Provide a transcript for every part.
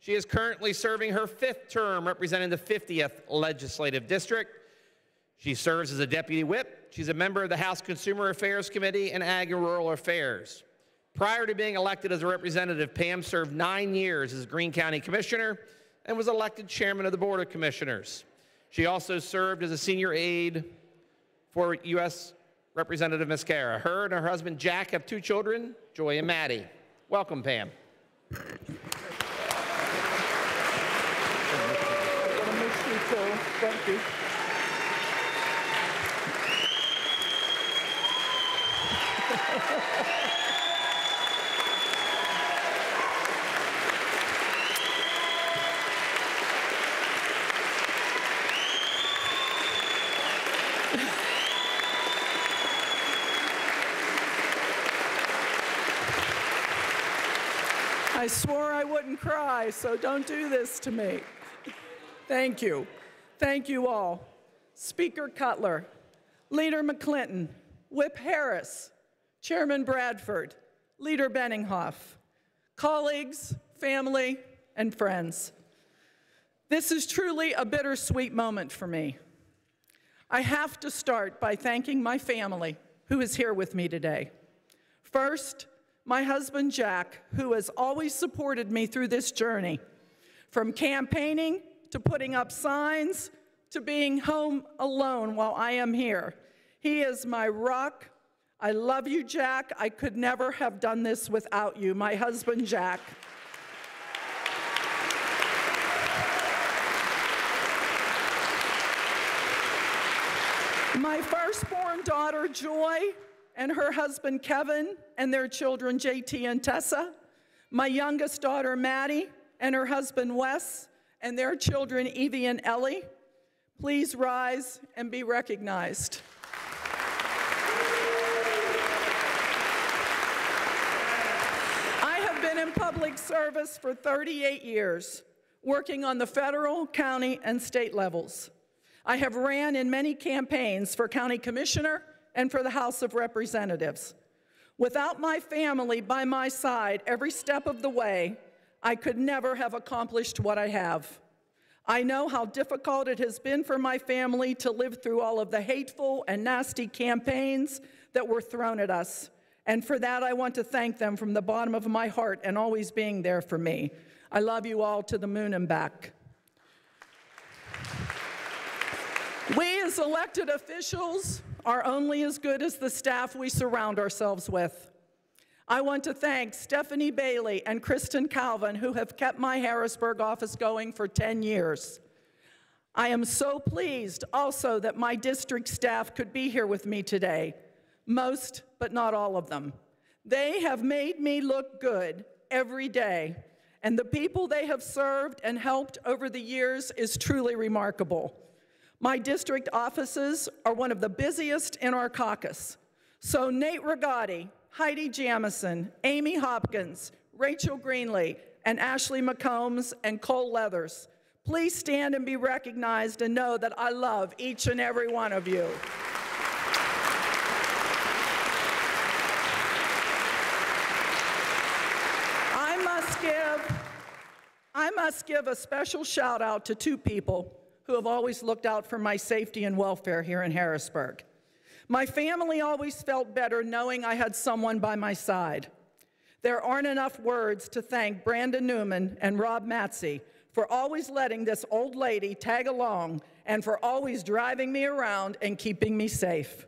She is currently serving her fifth term representing the 50th Legislative District. She serves as a deputy whip. She's a member of the House Consumer Affairs Committee and Ag and Rural Affairs. Prior to being elected as a representative, Pam served nine years as Greene County Commissioner and was elected chairman of the Board of Commissioners. She also served as a senior aide for U.S. Representative Mascara. Her and her husband Jack have two children, Joy and Maddie. Welcome, Pam. Thank you. I swore I wouldn't cry, so don't do this to me. Thank you. Thank you all. Speaker Cutler, Leader McClinton, Whip Harris, Chairman Bradford, Leader Benninghoff, colleagues, family, and friends. This is truly a bittersweet moment for me. I have to start by thanking my family who is here with me today. First, my husband Jack, who has always supported me through this journey, from campaigning to putting up signs to being home alone while I am here. He is my rock. I love you, Jack. I could never have done this without you, my husband, Jack. My firstborn daughter, Joy, and her husband Kevin and their children JT and Tessa, my youngest daughter Maddie and her husband Wes and their children Evie and Ellie. Please rise and be recognized. I have been in public service for 38 years, working on the federal, county, and state levels. I have ran in many campaigns for county commissioner, and for the House of Representatives. Without my family by my side every step of the way, I could never have accomplished what I have. I know how difficult it has been for my family to live through all of the hateful and nasty campaigns that were thrown at us. And for that, I want to thank them from the bottom of my heart and always being there for me. I love you all to the moon and back. We as elected officials are only as good as the staff we surround ourselves with. I want to thank Stephanie Bailey and Kristen Calvin, who have kept my Harrisburg office going for 10 years. I am so pleased also that my district staff could be here with me today, most but not all of them. They have made me look good every day, and the people they have served and helped over the years is truly remarkable. My district offices are one of the busiest in our caucus. So Nate Rigotti, Heidi Jamison, Amy Hopkins, Rachel Greenlee, and Ashley McCombs and Cole Leathers, please stand and be recognized and know that I love each and every one of you. I must give, I must give a special shout out to two people who have always looked out for my safety and welfare here in Harrisburg. My family always felt better knowing I had someone by my side. There aren't enough words to thank Brandon Neuman and Rob Matzie for always letting this old lady tag along and for always driving me around and keeping me safe.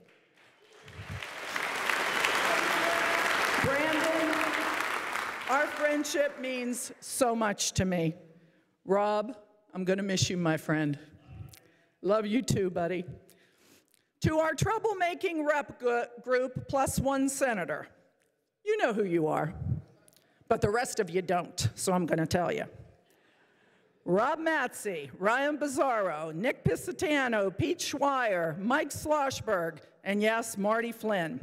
Brandon, our friendship means so much to me. Rob, I'm going to miss you, my friend. Love you too, buddy. To our troublemaking rep group plus one senator, you know who you are, but the rest of you don't, so I'm going to tell you. Rob Matzie, Ryan Bizzarro, Nick Pisciottano, Pete Schweyer, Mike Schlossberg, and yes, Marty Flynn.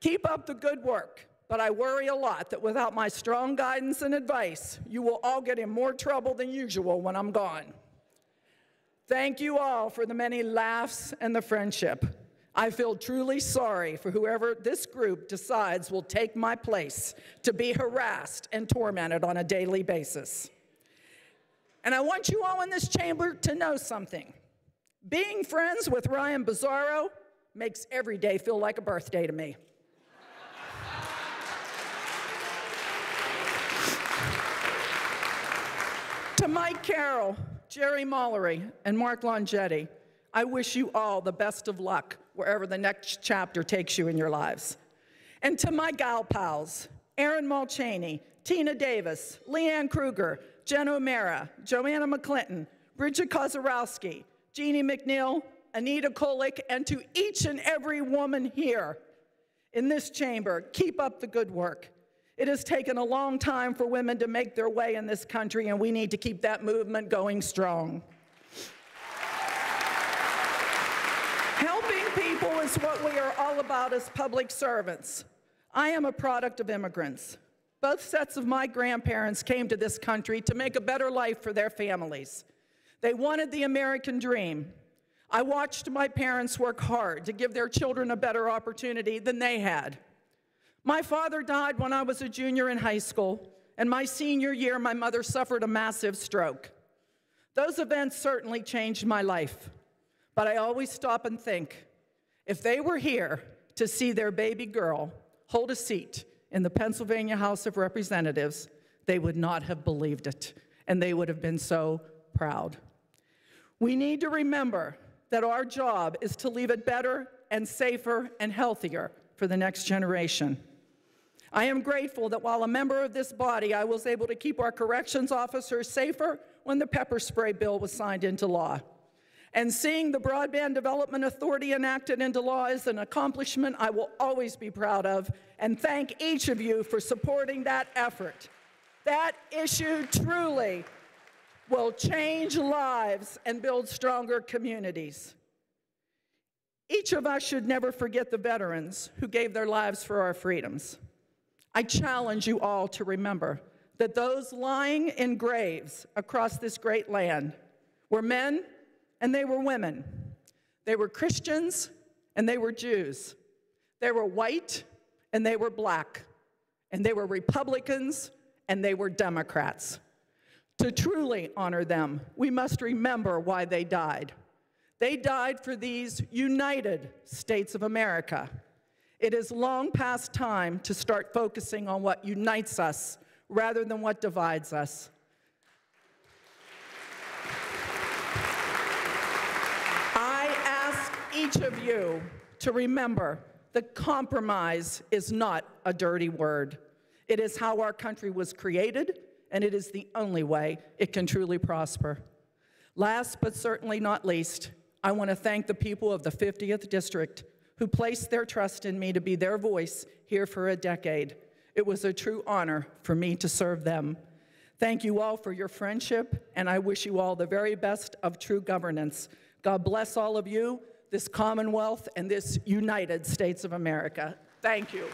Keep up the good work, but I worry a lot that without my strong guidance and advice, you will all get in more trouble than usual when I'm gone. Thank you all for the many laughs and the friendship. I feel truly sorry for whoever this group decides will take my place to be harassed and tormented on a daily basis. And I want you all in this chamber to know something. Being friends with Ryan Bizzarro makes every day feel like a birthday to me. to Mike Carroll, Jerry Mullery, and Mark Longietti, I wish you all the best of luck wherever the next chapter takes you in your lives. And to my gal pals, Erin Molchany, Tina Davis, Leanne Krueger, Jen O'Mara, Joanna McClinton, Bridget Kosierowski, Jeannie McNeill, Anita Kulik, and to each and every woman here in this chamber, keep up the good work. It has taken a long time for women to make their way in this country, and we need to keep that movement going strong. Helping people is what we are all about as public servants. I am a product of immigrants. Both sets of my grandparents came to this country to make a better life for their families. They wanted the American dream. I watched my parents work hard to give their children a better opportunity than they had. My father died when I was a junior in high school, and my senior year, my mother suffered a massive stroke. Those events certainly changed my life, but I always stop and think if they were here to see their baby girl hold a seat in the Pennsylvania House of Representatives, they would not have believed it, and they would have been so proud. We need to remember that our job is to leave it better and safer and healthier for the next generation. I am grateful that while a member of this body, I was able to keep our corrections officers safer when the pepper spray bill was signed into law. And seeing the Broadband Development Authority enacted into law is an accomplishment I will always be proud of, and thank each of you for supporting that effort. That issue truly will change lives and build stronger communities. Each of us should never forget the veterans who gave their lives for our freedoms. I challenge you all to remember that those lying in graves across this great land were men and they were women. They were Christians and they were Jews. They were white and they were black. And they were Republicans and they were Democrats. To truly honor them, we must remember why they died. They died for these United States of America. It is long past time to start focusing on what unites us rather than what divides us. I ask each of you to remember that compromise is not a dirty word. It is how our country was created, and it is the only way it can truly prosper. Last but certainly not least, I want to thank the people of the 50th District who placed their trust in me to be their voice here for a decade. It was a true honor for me to serve them. Thank you all for your friendship, and I wish you all the very best of true governance. God bless all of you, this Commonwealth, and this United States of America. Thank you.